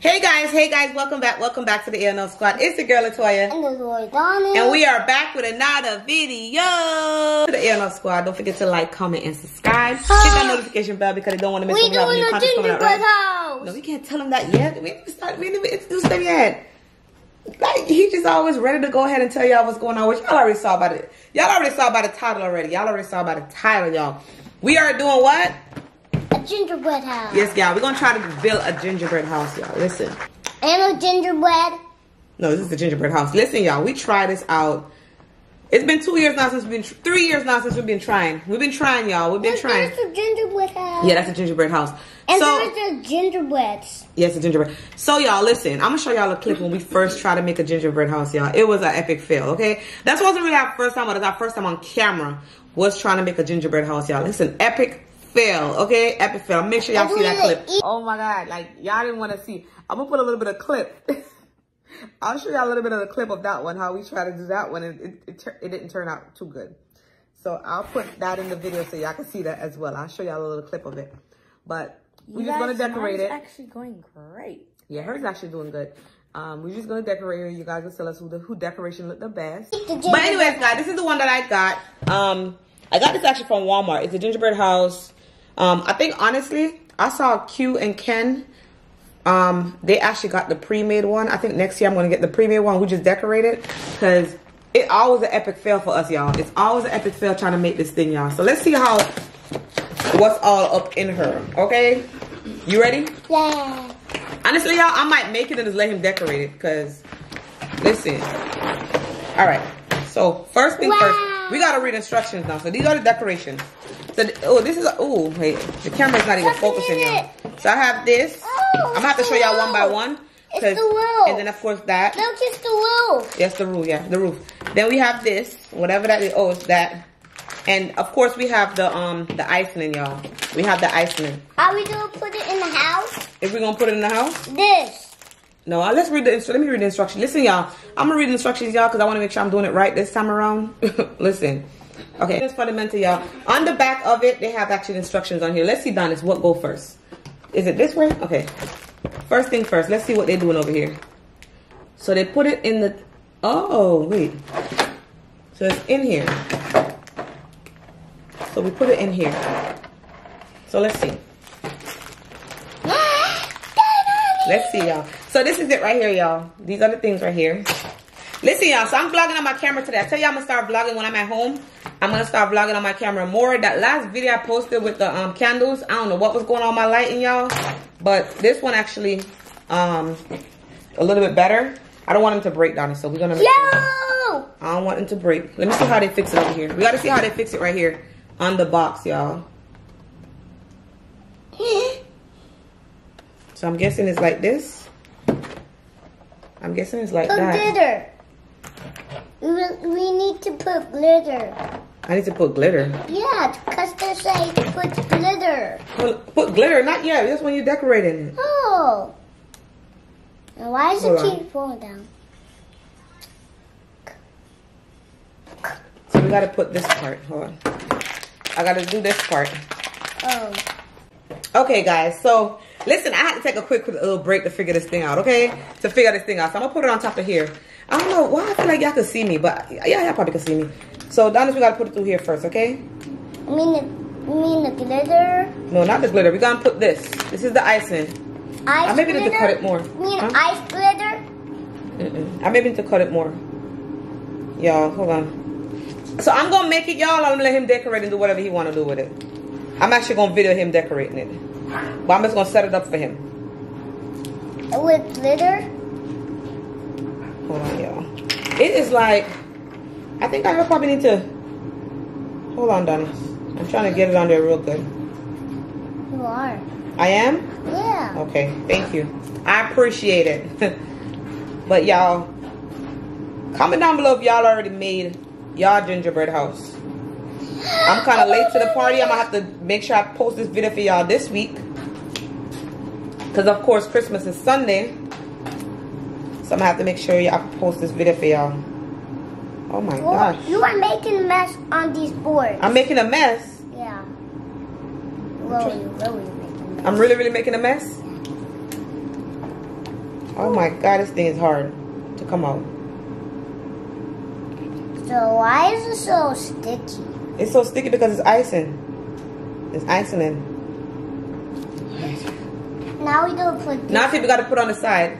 Hey guys, hey guys, welcome back, welcome back to the ANL Squad. It's the girl Latoya. And the Lord Donald. And we are back with another video. To the ANL Squad, don't forget to like, comment, and subscribe. Hit that oh. notification bell because they don't want to miss we doing a content coming out, gingerbread right? house. No, we can't tell them that yet. We didn't start, we didn't even introduce them yet. Like, he just always ready to go ahead and tell y'all what's going on, which y'all already saw about the, y'all already saw by the title already. Y'all already saw about the title, y'all. We are doing what? A gingerbread house. Yes, y'all. We're going to try to build a gingerbread house, y'all. Listen. And a gingerbread. No, this is the gingerbread house. Listen, y'all, we tried this out. It's been two years now since we've been, three years now since we've been trying. We've been trying, y'all. We've been trying. There's a gingerbread house. Yeah, that's a gingerbread house. And so, there's the gingerbreads. yes, a gingerbread. So, y'all, listen, I'm gonna show y'all a clip when we first tried to make a gingerbread house, y'all. It was an epic fail, okay? That wasn't really our first time, but it's our first time on camera was trying to make a gingerbread house, y'all. It's an epic fail, okay? Epic fail. Make sure y'all see that clip. Oh my god, like y'all didn't want to see. I'm gonna put a little bit of clip. I'll show y'all a little bit of the clip of that one, how we tried to do that one, and it, it, tur- it didn't turn out too good. So I'll put that in the video so y'all can see that as well. I'll show y'all a little clip of it. But we're just gonna decorate it. actually going great. Yeah, hers actually doing good. Um, we're just gonna decorate it. You guys will tell us who the who decoration looked the best. The But anyways, guys, this is the one that I got. Um, I got this actually from Walmart. It's a gingerbread house. Um, I think honestly, I saw Q and Ken. Um, they actually got the pre-made one. I think next year I'm gonna get the pre-made one. We just decorated because it always an epic fail for us, y'all. It's always an epic fail trying to make this thing, y'all. So let's see how what's all up in her. Okay, you ready? Yeah. Honestly, y'all, I might make it and just let him decorate it because, listen. All right. So first thing Wow. first, we gotta read instructions now. So these are the decorations. So oh, this is oh wait, the camera's not even focusing y'all. So I have this. Oh, I'm gonna have to show y'all one by one. It's the roof. And then of course that. No, just the roof. Yes, the roof. Yeah, the roof. Then we have this, whatever that is. Oh, it's that. And of course we have the um the Iceland, y'all. We have the Iceland. Are we gonna put it in the house? If we're gonna put it in the house. This. No, uh, let's read the let me read the instructions. Listen, y'all. I'm gonna read the instructions, y'all, because I want to make sure I'm doing it right this time around. Listen. Okay, it's fundamental, y'all. On the back of it, they have actually instructions on here. Let's see, Donis, what go first? Is it this way? Okay. First thing first. Let's see what they're doing over here. So they put it in the. Oh wait. So it's in here. So we put it in here. So let's see. Let's see, y'all. So this is it right here, y'all. These are the things right here. Listen, y'all. So I'm vlogging on my camera today. I tell y'all I'm gonna start vlogging when I'm at home. I'm gonna start vlogging on my camera more. That last video I posted with the um, candles, I don't know what was going on with my lighting, y'all. But this one actually, um, a little bit better. I don't want them to break down, so we're gonna. Make Yo! I don't want them to break. Let me see how they fix it over here. We gotta see how they fix it right here on the box, y'all. So I'm guessing it's like this. I'm guessing it's like that. We, we need to put glitter. I need to put glitter. Yeah, because they say put glitter. Put, put glitter, not yet. Just when you're decorating it. Oh. Now why is Hold it on. keep falling down? So we gotta put this part. Hold on. I gotta do this part. Oh. Okay, guys. So listen, I had to take a quick, quick little break to figure this thing out. Okay, to figure this thing out. So I'm gonna put it on top of here. I don't know why I feel like y'all can see me, but yeah, y'all probably can see me. So Donis, we gotta put it through here first. Okay. I mean the, I mean the glitter. No, not the glitter. We're gonna put this. This is the icing. Ice I maybe need to cut it more. You mean Huh? ice glitter? Mm-mm. I maybe need to cut it more. Y'all, hold on. So I'm gonna make it, y'all. I'm gonna let him decorate and do whatever he wanna do with it. I'm actually gonna video him decorating it, but I'm just gonna set it up for him. With glitter? Hold on, y'all. It is like, I think I probably need to. Hold on, Donnie. I'm trying to get it on there real good. You are. I am. Yeah. Okay, thank you. I appreciate it. but y'all, comment down below if y'all already made y'all gingerbread house. I'm kind of late to the party. I'm gonna have to make sure I post this video for y'all this week. Cause of course Christmas is Sunday. So I'm gonna have to make sure y'all post this video for y'all. Oh my Well, gosh. you are making a mess on these boards. I'm making a mess. yeah. Really, really making a mess. I'm really, really making a mess. Oh my god, this thing is hard to come out. So why is it so sticky? It's so sticky because it's icing. It's icing in. Now we don't put. Now people got to put on the side.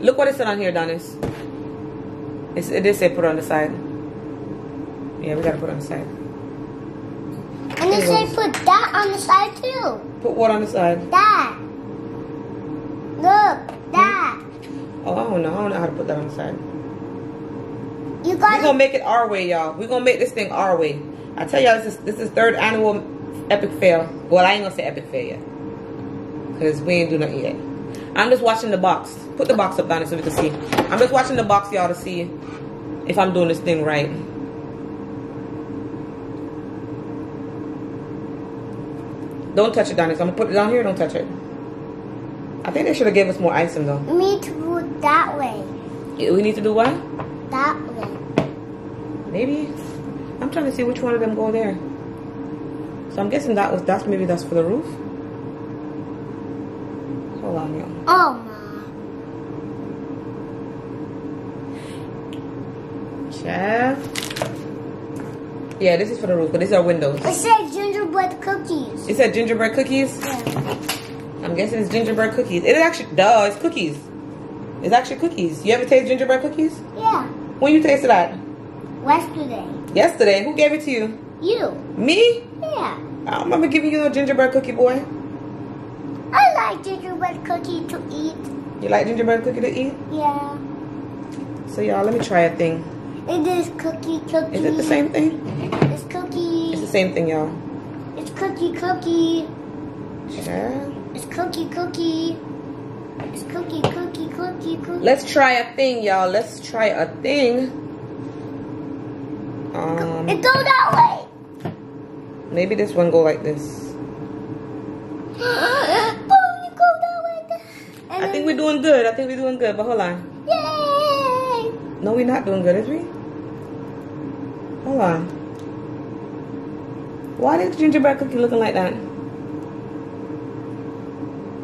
Look what it said on here, Donis. It's, it did say put on the side. Yeah, we got to put on the side. and it say put that on the side too. Put what on the side? That. Look, that. Oh, I don't know. I don't know how to put that on the side. You We're got gonna make it our way, y'all. We're gonna make this thing our way. I tell y'all, this is this is third annual epic fail. Well, I ain't gonna say epic fail yet, cause we ain't do nothing yet. I'm just watching the box. Put the box up down so we can see. I'm just watching the box, y'all, to see if I'm doing this thing right. Don't touch it, Donis. I'm gonna put it down here. Don't touch it. I think they should have gave us more icing though. We need to put that way. We need to do what? That way. Maybe. I'm trying to see which one of them go there. So I'm guessing that was that's maybe that's for the roof. Hold on, y'all. Oh my. Chef. Yeah, this is for the roof, but these are windows. It said gingerbread cookies. It said gingerbread cookies. Yeah. I'm guessing it's gingerbread cookies. It actually, duh, it's cookies. It's actually cookies. You ever taste gingerbread cookies? yeah. When you tasted that? Yesterday. Yesterday. Who gave it to you? You. Me? Yeah. I don't remember giving you a gingerbread cookie, boy. Like gingerbread cookie to eat. You like gingerbread cookie to eat? Yeah. So y'all, let me try a thing. It is cookie cookie. Is it the same thing? It's cookie. It's the same thing, y'all. It's cookie cookie. Child. It's cookie cookie. It's cookie cookie cookie cookie. Let's try a thing, y'all. Let's try a thing. Um, It go that way. maybe this one go like this. And I think we're doing good. I think we're doing good. But hold on. Yay! No, we're not doing good, is we? Hold on. Why is the gingerbread cookie looking like that?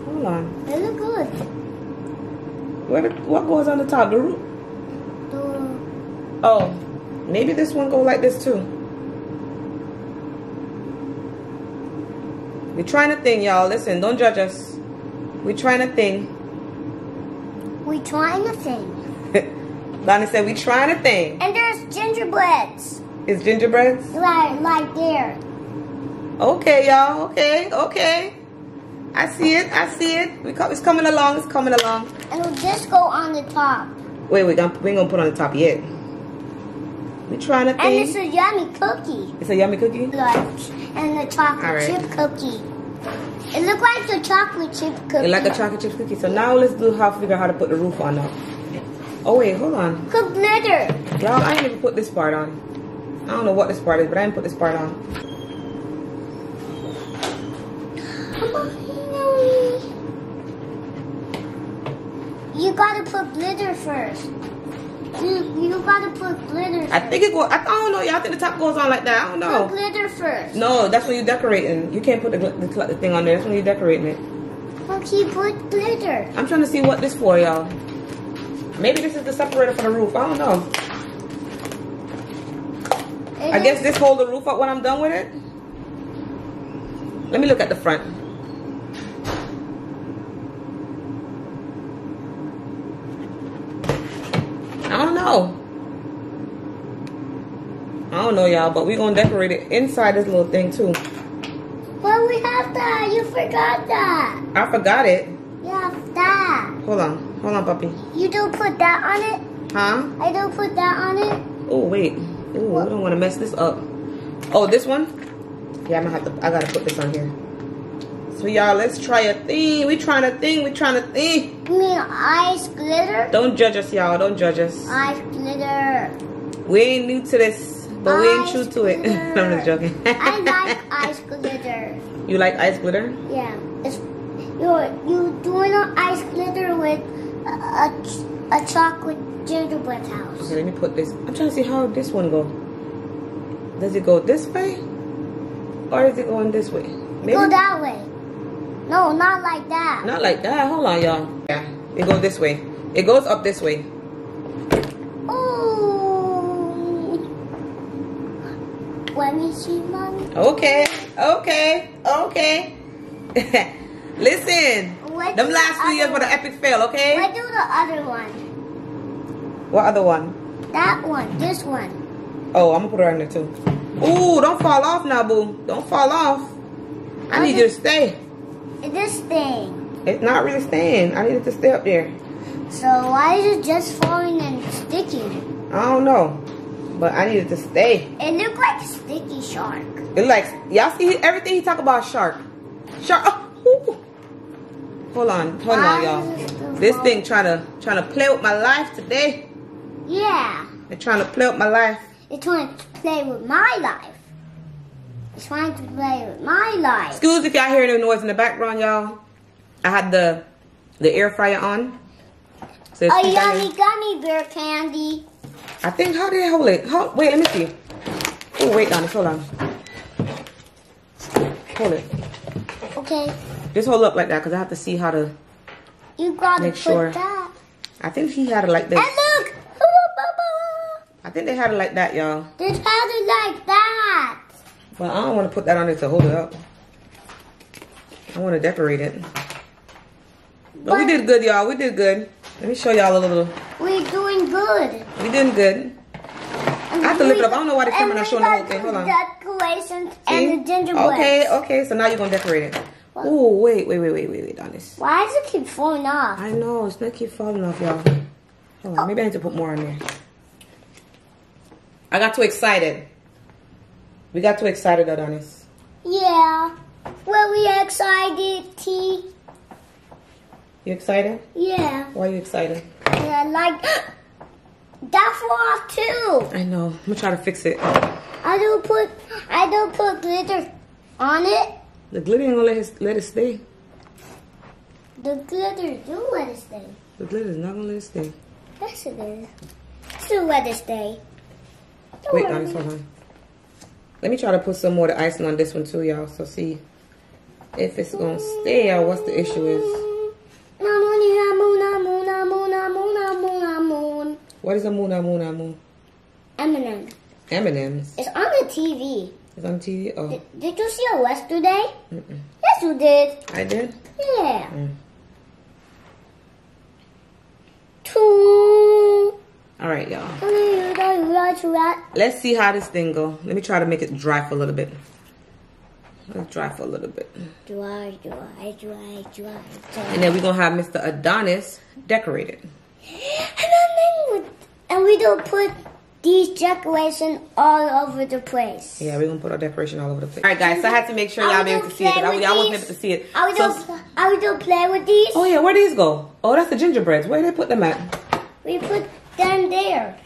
Hold on. They look good. Where the, what goes on the top? The roof? The- Oh, maybe this one go like this too. We're trying a thing, y'all. Listen, don't judge us. We're trying a thing. We trying a thing. Donnie said we trying a thing. And there's gingerbreads. Is gingerbreads? Like, like there. Okay, y'all. Okay, okay. I see it. I see it. We co- it's coming along. It's coming along. And we'll just go on the top. Wait, wait. I'm- We ain't gonna put on the top yet. We trying a And it's a yummy cookie. It's a yummy cookie. Like, and the chocolate right. chip cookie. It looked like a chocolate chip cookie. It's like a chocolate chip cookie. So now let's do how figure out how to put the roof on now. Oh wait, hold on. Cook glitter. Y'all, I ain't even put this part on. I don't know what this part is, but I didn't put this part on. You gotta put glitter first. You, you gotta put glitter I think it go. I, I don't know, y'all. I think the top goes on like that. I don't know. Put glitter first. No, that's when you're decorating. You can't put the, the, the thing on there. That's when you're decorating it. Okay, put glitter. I'm trying to see what this for, y'all. Maybe this is the separator for the roof. I don't know. I guess this hold the roof up when I'm done with it. Let me look at the front. I don't know. I don't know, y'all, but we're gonna decorate it inside this little thing too. Well, we have that. You forgot that. I forgot it. You have that. Hold on, hold on, puppy. You don't put that on it. Huh? I don't put that on it. Oh wait. Oh, we don't want to mess this up. Oh, this one? Yeah, I'm gonna have to. I gotta put this on here. So y'all, let's try a thing. We trying a thing. We trying a thing. You mean ice glitter? Don't judge us, y'all. Don't judge us. Ice glitter. We ain't new to this, but we ain't true to it. I'm just joking. I like ice glitter. You like ice glitter? Yeah, it's you're you doing an ice glitter with a, a, ch- a chocolate gingerbread house. Okay, let me put this. I'm trying to see how this one go. Does it go this way, or is it going this way? Maybe Go that way. No, not like that. not like that. Hold on, y'all. Yeah, it go this way. It goes up this way. Oh. See, mommy. Okay, okay, okay. Listen, What them last the few years were the epic fail, okay? What do the other one? What other one? That one. This one. Oh, I'm gonna put her in there too. Ooh, don't fall off now, boo. Don't fall off. I need you to stay. This thing. It's not really staying. I need it to stay up there. So why is it just falling and sticking? I don't know, but I need it to stay. It looked like a sticky shark. It like y'all see everything he talk about shark. Shark. Oh. Hold on, hold on, y'all. is it still This thing trying to trying to play with my life today. Yeah. They're trying to play with my life. It's trying to play with my life. It's trying to play with my life. Excuse if y'all hear any noise in the background, y'all. I had the the air fryer on. So A yummy gummy bear candy. I think how I hold it? Hold, wait, let me see. Oh, wait, Donis, hold on. Hold it. Okay. Just hold up like that because I have to see how to. You gotta Make put sure. that. I think he had it like this. And look! I think they had it like that, y'all. They had it like that. Well, I don't want to put that on it to hold it up. I want to decorate it. But, we did good, y'all. We did good. Let me show y'all a little. We're doing good. We did good. I have to lift it up. I don't know why the camera not showing the whole thing. Hold on. Decorations See? and the gingerbread. Okay, okay. So now you're gonna decorate it. Oh, wait, wait, wait, wait, wait, wait, Donis. Why does it keep falling off? I know it's not keep falling off, y'all. Hold on, maybe I need to put more on there. I got too excited. We got too excited, Adonis. Yeah. Were we excited, T? You excited? Yeah. Why are you excited? I like that fell off too. I know. I'm gonna try to fix it. I don't put I don't put glitter on it. The glitter ain't gonna let it, let it stay. The glitter do let it stay. The glitter's not gonna let it stay. Yes it is. Still let it stay. Don't Wait. Adonis, hold on. Let me try to put some more of the icing on this one too, y'all. So see if it's gonna stay or what's the issue is. What is a moon, a moon, a moon? M&M. M&M's. It's on the TV. It's on TV. Oh, Did, did you see it yesterday? mm-mm. Yes, you did. I did. Yeah. Mm. Two. All right, y'all. Let's see how this thing go. Let me try to make it dry for a little bit. Let's dry for a little bit. dry, dry, dry, dry. And then we're gonna have Mr. Adonis decorate it. And we, don't put these decorations all over the place. Yeah, we're gonna put our decoration all over the place. All right, guys. So I had to make sure y'all be able gonna see it. I, I wasn't able to see it. Are we So- don't are we don't play with these? oh yeah, where these go? Oh, that's the gingerbreads. Where do they put them at? We put them there.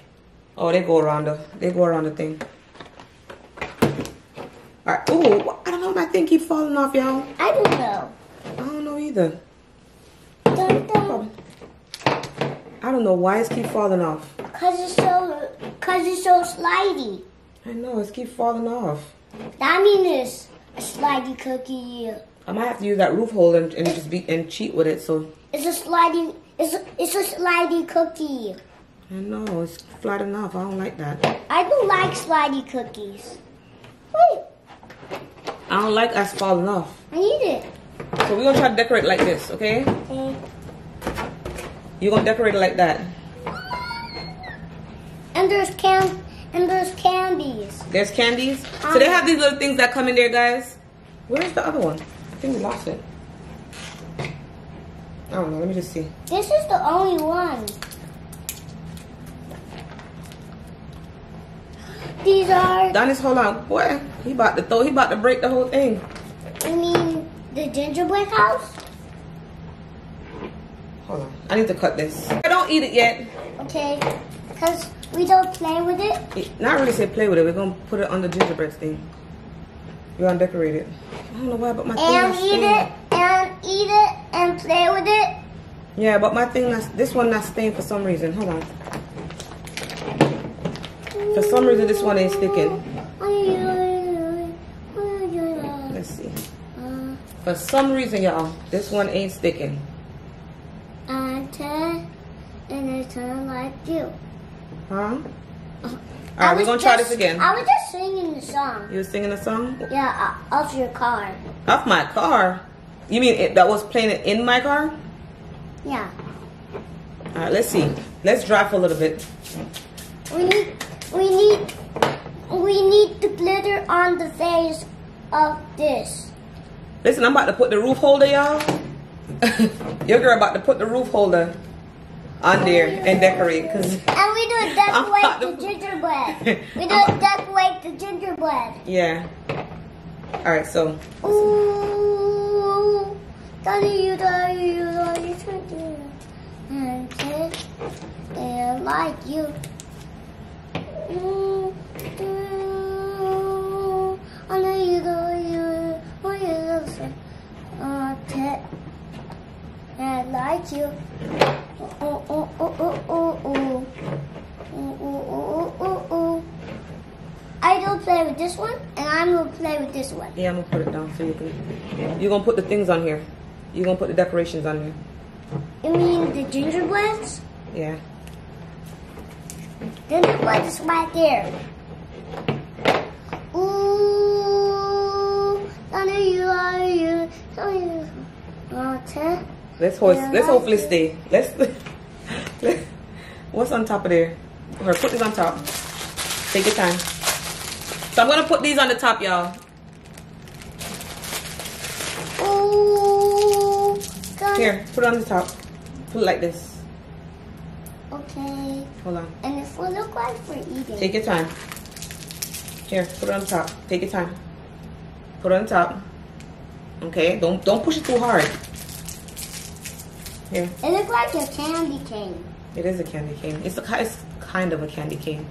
Oh, they go around the. They go around the thing. All right. Ooh, I don't know. My thing keep falling off, y'all. I don't know. I don't know either. Dun, dun. I don't know why it's keep falling off. Cause it's so cause it's so slidey. I know it's keep falling off. That means it's a slidey cookie. I might have to use that roof hole and, and just be and cheat with it. So It's a slidey. It's a, it's a slidey cookie. I know it's flat enough. I don't like that. I don't like slidey cookies. Wait, I don't like us falling off. I need it. So we're gonna try to decorate like this, okay? Okay. You're gonna decorate it like that. And there's can and there's candies. There's candies. So they um, have these little things that come in there, guys. Where's the other one? I think we lost it. I don't know. Let me just see. This is the only one. These are, Donis, hold on, boy. He about to throw. He about to break the whole thing. I mean, the gingerbread house. Hold on. I need to cut this. I don't eat it yet. Okay, because we don't play with it. It- Not really say play with it. We're gonna put it on the gingerbread thing. We're gonna decorate it. I don't know why, but my thing And is eat staying. it, and eat it, and play with it. Yeah, but my thing, that's, this one not staying for some reason. Hold on. For some reason, this one ain't sticking. Let's see. For some reason, y'all, this one ain't sticking. Ante, and I turn like you. Huh? Alright, we're gonna try this again. I was just singing the song. You were singing the song? Yeah, uh, off your car. Off my car? You mean it, that was playing it in my car? Yeah. Alright, let's see. Let's drive for a little bit. We need, we need, we need the glitter on the face of this. Listen, I'm about to put the roof holder, y'all. Your girl about to put the roof holder on there and decorate. Cause And we do decorate the gingerbread. We do I'm- decorate the gingerbread. yeah. Alright, so Ooh, Daddy, you, daddy, you, daddy, daddy, and kids, they like you. Ooh, ooh, I know you, daddy, you, oh, you listen, uh, and I like you. Oh, oh, oh, oh, oh, oh, oh, oh, oh, oh, oh. I don't play with this one, and I'm gonna play with this one. yeah, I'm gonna put it down so you can. You're gonna put the things on here. You're gonna put the decorations on here. You mean the gingerbreads? Yeah. Gingerbread is right there. Ooh, under you are you, so you. Okay. Let's hoist. Let's hopefully stay. Let's. let's. what's on top of there? Or put this on top. Take your time. So I'm gonna put these on the top, y'all. Oh, Here, put it on the top. Put it like this. Okay. Hold on. And it will look like we're eating. Take your time. Here, put it on the top. Take your time. Put it on top. Okay, don't don't push it too hard. Here, It looks like a candy cane. it is a candy cane. It's a it's kind of a candy cane.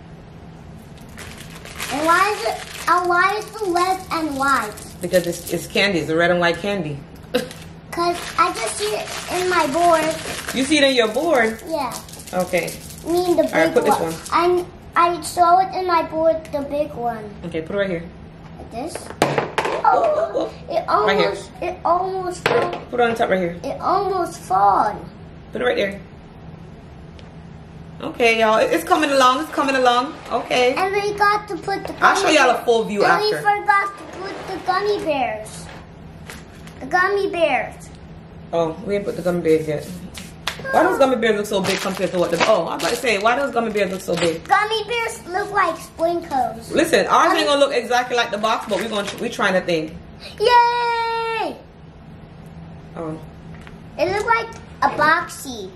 And why is it? And why is the red and white? Because it's, it's candy. It's a red and white candy. Cause I just see it in my board. you see it in your board. Yeah. Okay. I mean the big Alright, put this one. I'm, I saw it in my board, the big one. Okay, put it right here. Like this. Oh, it Right here. it almost, fell- Put it on the top right here. it almost fall. Put it right there. Okay, y'all. It's coming along. It's coming along. Okay. And we got to put the. I'll show gummy- y'all a full view And we forgot to put the gummy bears. The gummy bears. Oh, we ain't put the gummy bears yet. Why does gummy bears look so big compared to what the... Oh, I was about to say, why does gummy bears look so big? Gummy bears look like sprinkles. Listen, ours ain't gonna look exactly like the box, but we're gonna we trying to think. Yay! Oh, It looks like a boxy.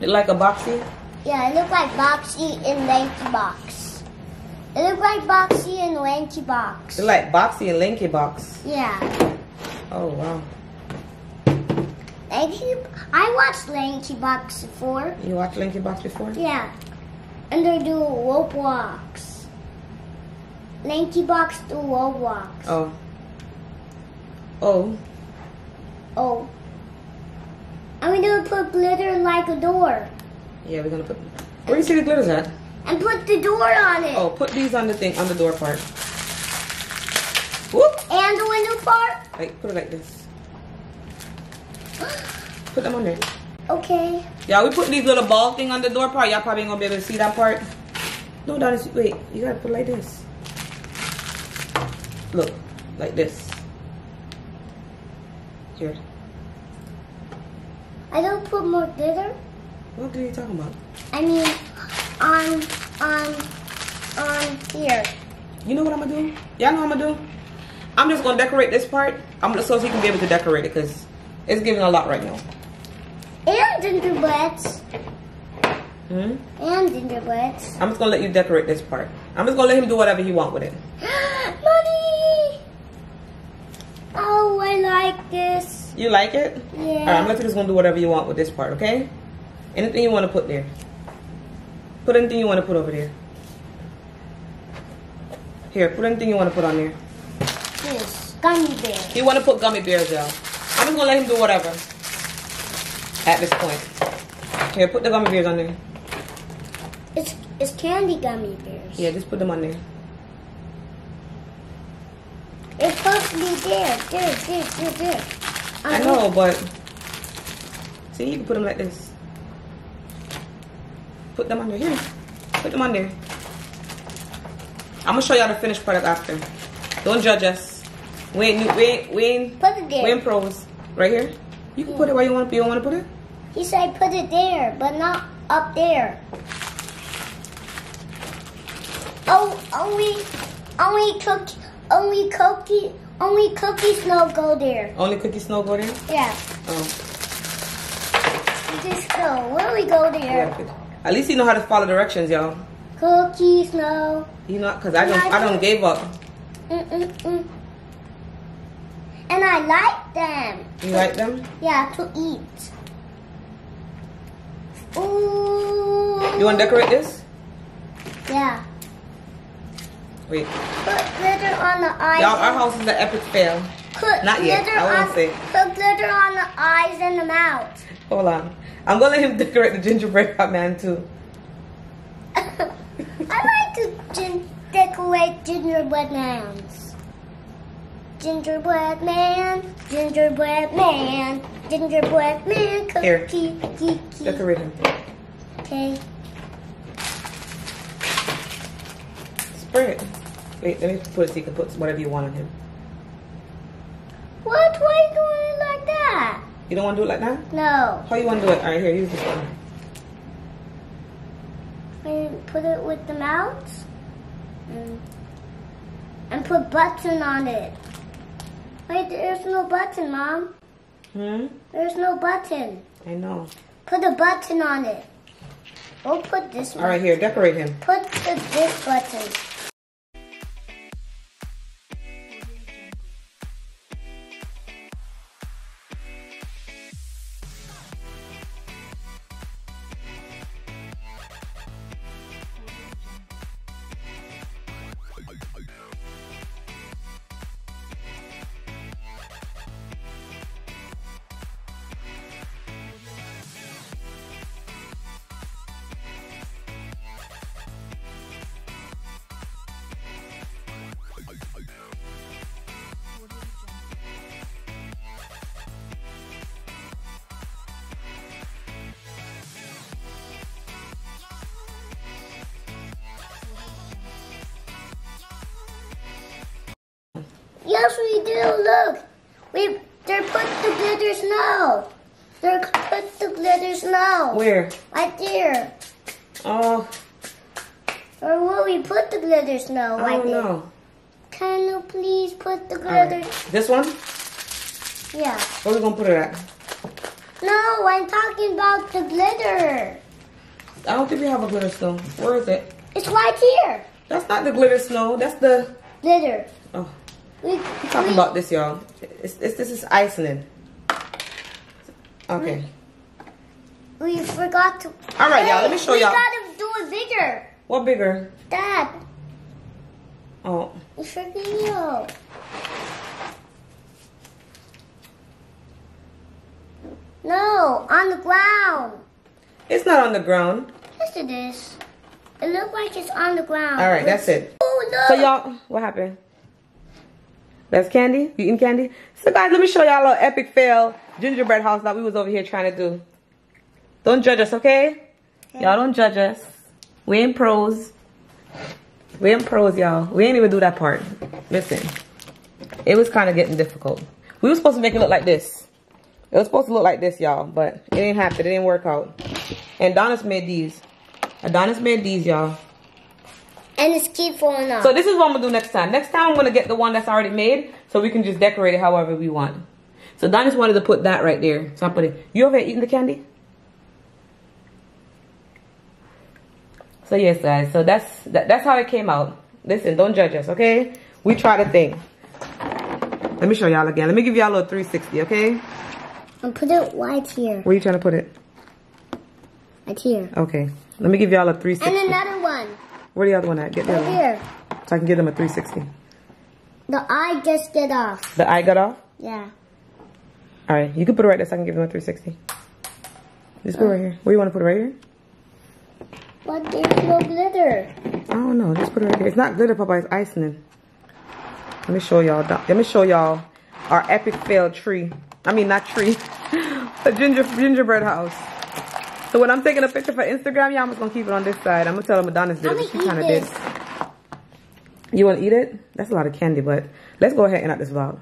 it like a boxy? Yeah, it looked like boxy and Lanky Box. It looked like boxy and Lanky Box. It like boxy and Lanky Box. Yeah. Oh wow. Lanky. I watched Lanky Box before. You watched Lanky Box before? Yeah. And they do Roblox. Lanky Box do Roblox. Oh. Oh. Oh. And we do put glitter like a door. Yeah, we're gonna put. Where do you see the glitters at? And put the door on it. Oh, put these on the thing on the door part. Whoop! And the window part. Like put it like this. Put them on there. Okay. Yeah, we put these little ball thing on the door part. Y'all probably ain't gonna be able to see that part. No, Donis, wait. You gotta put it like this. Look, like this. Here. I don't put more glitter. What are you talking about? I mean, on, on, on here. You know what I'm gonna do? Y'all know what I'm gonna do? I'm just gonna decorate this part. I'm gonna so he can be able to decorate it because it's giving a lot right now. And gingerbreads. Hmm? And gingerbreads. I'm just gonna let you decorate this part. I'm just gonna let him do whatever he want with it. Money! Oh, I like this. You like it? Yeah. Alright, I'm gonna just gonna do whatever you want with this part, okay? Anything you wanna put there. Put anything you wanna put over there. Here, put anything you wanna put on there. This gummy bear. You wanna put gummy bears, y'all. I'm just gonna let him do whatever. At this point. Here, put the gummy bears on there. It's it's candy gummy bears. Yeah, just put them on there. It's supposed to be there, there, there, there, there. I um, know, but see, you can put them like this. Put them under. Here. Put them under. I'm gonna show y'all the finished product after. Don't judge us. We ain't, we ain't, we ain't, Put it there. we ain't pros. Right here? You can put it where you want to. You want to put it? He said put it there, but not up there. Oh, only, only cookie, only cookie, only cookie snow go there. Only cookie snow go there? Yeah, Oh. cookie snow. Where we go there? Yeah. At least you know how to follow directions, y'all. Cookies, no. You know, cause I don't, I don't give up. Mm mm mm. And I like them. You like them? Yeah, to eat. Ooh. You want to decorate this? Yeah. Wait, Put glitter on the eyes. y'all, our house is an epic fail. Put Not yet. I won't on, say. Put glitter on the eyes and the mouth. Hold on. I'm gonna let him decorate the gingerbread man too. I like to gin- decorate gingerbread mans. Gingerbread man, gingerbread man, gingerbread man, cookie, Here. cookie. Decorate him. Okay. Spray it. Wait, let me put it so you can put whatever you want on him. What? Why are you doing it like that? You don't want to do it like that? No. How you want to do it? All right, here, use this one. And put it with the mouth. And, and put button on it. Wait, there's no button, Mom. Hmm. There's no button. I know. Put a button on it. We'll put this one. All right, here, decorate him. Put the, this button. Yes, we do. Look, we they put the glitter snow. They're put the glitter snow Where? right there. Oh, Or will we put the glitter snow I don't there? know. Can you please put the glitter? right. This one? Yeah. Where we gonna put it at? No, I'm talking about the glitter. I don't think we have a glitter snow. Where is it? It's right here. That's not the glitter snow. That's the. Glitter. Oh, We, I'm talking about this, y'all. It's, it's this is Iceland. Okay. We forgot to. All right, y'all, let me show we y'all. We gotta do it bigger. What bigger? Dad, Oh, it's for you. No, on the ground. it's not on the ground. Yes, it is. It looks like it's on the ground. All right, that's it. Oh, look. So y'all, what happened? That's candy? You eating candy? So guys, let me show y'all a little epic fail gingerbread house that we was over here trying to do. Don't judge us, okay? Y'all don't judge us. We ain't pros. We ain't pros, y'all. We ain't even do that part. Listen, it was kind of getting difficult. We were supposed to make it look like this. It was supposed to look like this, y'all, but it didn't happen. It didn't work out. And Adonis made these. Adonis made these, y'all. And it's keep falling off. So this is what I'm gonna do next time. Next time I'm gonna get the one that's already made so we can just decorate it however we want. So Don just wanted to put that right there. So I put it. You over here eating the candy? So yes, guys. So that's that, that's how it came out. Listen, don't judge us, okay? We tried a thing. Let me show y'all again. Let me give y'all a little 360, okay? and put it right here. Where you trying to put it? Right here. Okay. Let me give y'all a 360. And another one. Where the other one at? Get the other one. here. So I can give them a 360. The eye just get off. The eye got off? Yeah. All right, you can put it right there so I can give them a 360. Just put it right here. Where you want to put it right here? But there's no glitter. I don't know. Just put it right here. It's not glitter, Papa. It's icing. Let me show y'all. Let me show y'all our epic failed tree. I mean, not tree. the ginger gingerbread house. So when I'm taking a picture for Instagram, y'all, I'm just gonna keep it on this side. I'm gonna tell Madonna's did it, she kinda did. You wanna eat it? That's a lot of candy, but let's go ahead and end out this vlog.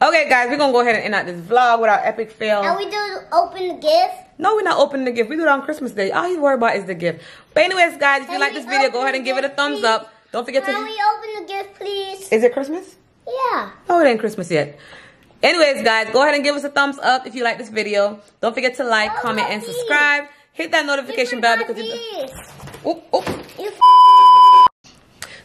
Okay, guys, we're gonna go ahead and end out this vlog with our epic fail. And we do open the gift. No, we're not opening the gift. We do it on Christmas Day. All you worry about is the gift. But anyways, guys, if you Can like this video, go ahead and give it a thumbs please? up. Don't forget Can to... we open the gift, please? Is it Christmas? Yeah. No, it ain't Christmas yet. Anyways, guys, go ahead and give us a thumbs up if you like this video. Don't forget to like, Oh, comment, and subscribe. Hit that notification bell because it's... Oop, oop. Oh, oh.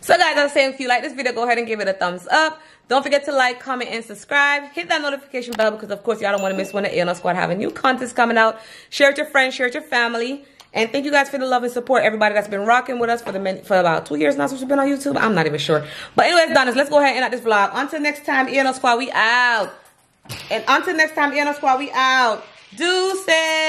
So guys, I was saying if you like this video, go ahead and give it a thumbs up. Don't forget to like, comment, and subscribe. Hit that notification bell because of course y'all don't want to miss when the ANL Squad having new contents coming out. Share it with your friends, share it with your family. And thank you guys for the love and support. Everybody that's been rocking with us for the min- for about two years now since we've been on YouTube. I'm not even sure. But anyways, Donis, let's go ahead and end out this vlog. Until next time, ANL Squad, we out. And until next time, ANL Squad, we out. Deuces.